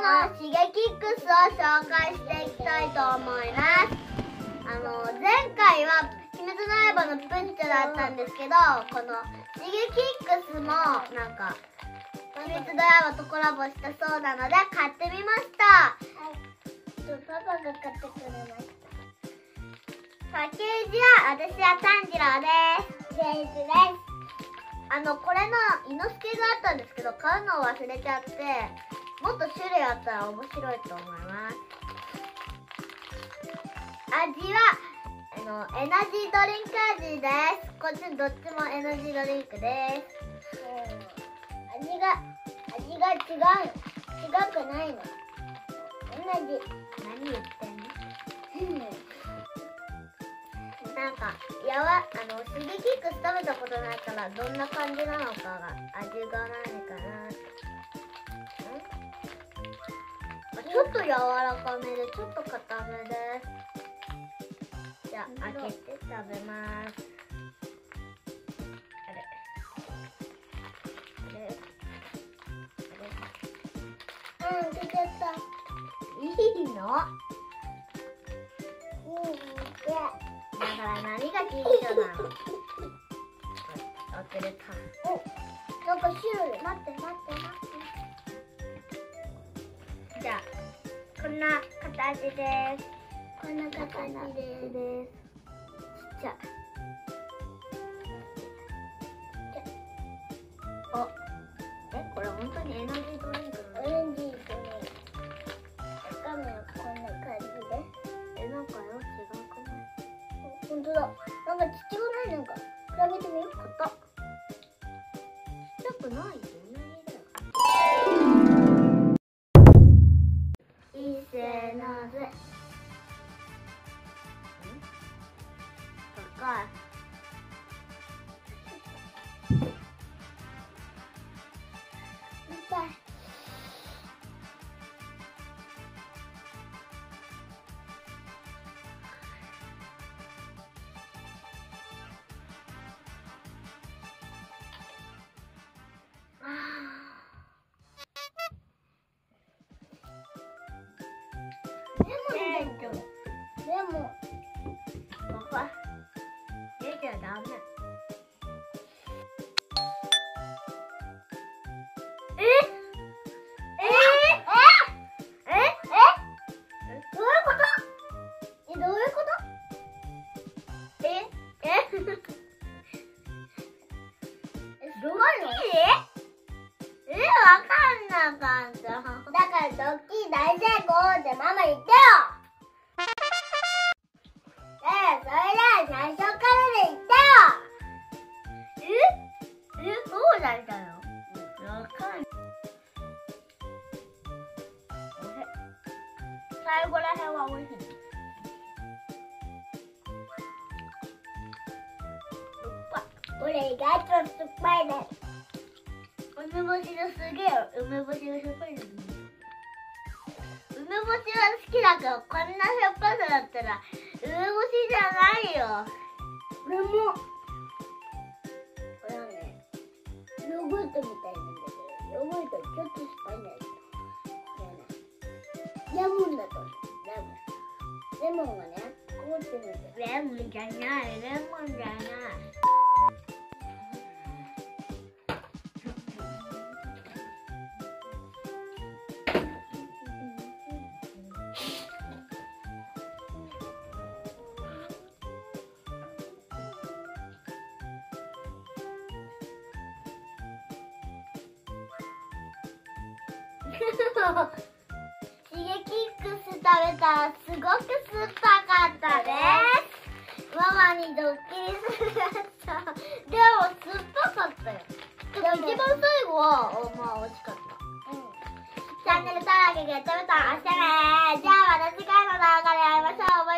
シゲキックスを紹介していきたいと思います。あの前回は鬼滅の刃のプンチョだったんですけどこのシゲキックスもなんか鬼滅の刃とコラボしたそうなので買ってみました。パパが買ってくれましたパッケージは私は炭治郎です。ジェイスです。あのこれの伊之助があったんですけど買うのを忘れちゃってもっと種類あったら面白いと思います。味はあのエナジードリンク味です。こっちどっちもエナジードリンクです、味が味が違う違くないの同じ何言ってんのなんかやわあのシゲキックス食べたことないからどんな感じなのかが味が何かなょっと柔らかめでちょっと硬めですじゃあ開けて。食べますあれあれあれうん開けちゃったいいのいいだから何が緊張なの忘れたおなんか種類待って。待って。待ってじゃあこんな形です。こんな形です。ちっちゃいあえこれ本当にエナジードリンクオレンジとね中身はこんな感じで。すえなんかよ違うかな本当だなんかちっちゃくないなんか比べてみようかったちっちゃくないよいいせなぜ高いレモンここ入れちゃダメ。え？え？え？え？え？えどういうこと？えどういうこと？え？え？どういうのえ、わかんなかった。だからドッキリ大成功ってママ言ってよえ、それで最初からで言ってよええ、そうだったのわかん。ない。最後らへん。は美味しい。これ意外と酸っぱいです。梅干しのすげえ梅干しがしょっぱいです梅干しは好きだけどこん。なしょっぱさだったら梅干しないよ。これも。これはねヨーグルトみたいなんだけどヨーグルトちょっと酸っぱいんだけどこれねレモンだとレモン。レモンはね凍ってるんですよレモンじゃないレモンじゃない。シゲキックス食べたらすごく酸っぱかったです。ママにドッキリする。やつでも酸っぱかったよ。でも一番最後はまあ美味しかった。うん。チャンネル登録、グッドボタン押してね。じゃあまた次回の動画で会いましょう。